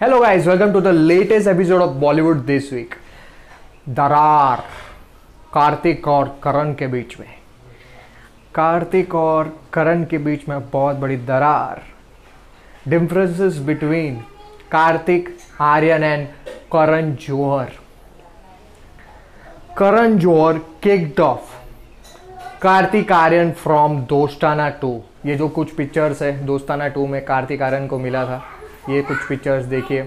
Hello guys, welcome to the latest episode of Bollywood this week. दरार कार्तिक और करण के बीच में कार्तिक और करण के बीच में बहुत बड़ी दरार differences between Kartik Aaryan and Karan Johar Karan Johar kicked off Kartik Aaryan from Dostana two ये जो कुछ पिक्चर्स है, दोस्ताना टू में कार्तिक आर्यन को मिला था, ये कुछ पिक्चर्स देखिए।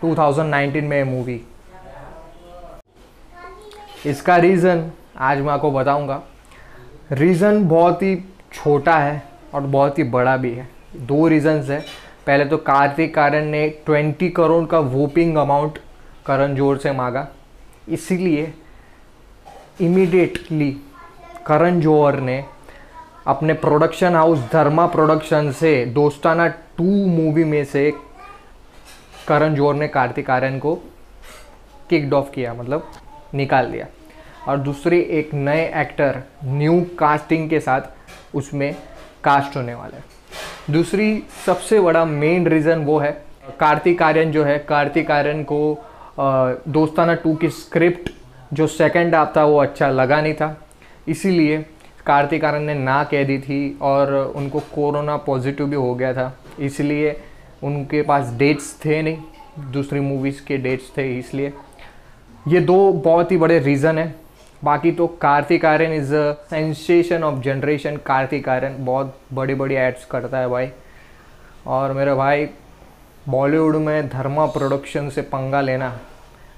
2019 में मूवी इसका रीज़न आज मैं आपको बताऊँगा। रीज़न बहुत ही छोटा है और बहुत ही बड़ा भी है। दो रीज़न्स है। पहले तो कार्तिक आर्यन ने 20 करोड़ का वोपिंग अमाउंट करण ज़ोर से मांगा। इसीलिए इमीडिएटली करण जौहर ने अपने प्रोडक्शन हाउस धर्मा प्रोडक्शन से, दोस्ताना टू मूवी में से करण जौहर ने कार्तिक आर्यन को किक्ड ऑफ़ किया मतलब निकाल दिया। और दूसरी एक नए एक्टर न्यू कास्टिंग के साथ उसमें कास्ट होने वाला है। दूसरी सबसे बड़ा मेन रीज़न वो है, कार्तिक आर्यन जो है, कार्तिक आर्यन को दोस्ताना टू की स्क्रिप्ट जो सेकंड हाफ़ था, वो अच्छा लगा नहीं था। इसीलिए कार्तिक आर्यन ने ना कह दी थी और उनको कोरोना पॉजिटिव भी हो गया था। इसलिए उनके पास डेट्स थे नहीं, दूसरी मूवीज़ के डेट्स थे इसलिए। ये दो बहुत ही बड़े रीज़न है। बाकी तो Kartik Aaryan is a sensation of generation Kartik Aaryan बहुत बड़ी बड़ी एड्स करता है भाई। और मेरे भाई बॉलीवुड में धर्मा प्रोडक्शन से पंगा लेना।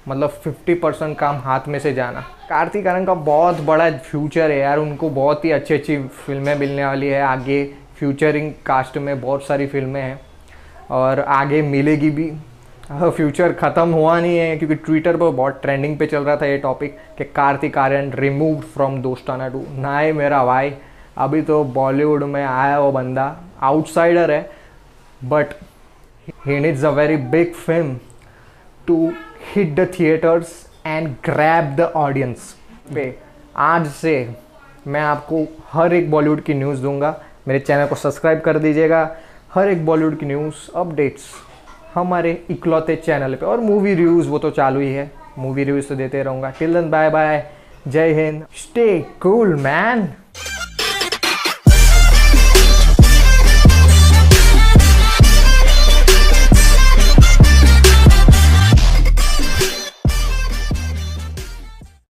मतलब 50 परसेंट काम हाथ में से जाना। कार्तिक आर्यन का बहुत बड़ा फ्यूचर है यार, उनको बहुत ही अच्छी अच्छी फ़िल्में मिलने वाली है। आगे फ्यूचरिंग कास्ट में बहुत सारी फ़िल्में हैं। और आगे मिलेगी भी। फ्यूचर ख़त्म हुआ नहीं है, क्योंकि ट्विटर पर बहुत ट्रेंडिंग पे चल रहा था ये टॉपिक कि Kartik Aaryan remove from Dostana two. ना है मेरा भाई, अभी तो बॉलीवुड में आया वो बंदा। आउटसाइडर है but he needs a very big film to hit the theatres and grab the audience पे आज से मैं आपको हर एक बॉलीवुड की न्यूज़ दूँगा। मेरे चैनल को सब्सक्राइब कर दीजिएगा। हर एक बॉलीवुड की न्यूज़ अपडेट्स हमारे इकलौते चैनल पे। और मूवी रिव्यूज़ वो तो चालू ही है। मूवी रिव्यूज़ तो देते रहूँगा। टिल देन बाय बाय जय हिंद। Stay cool man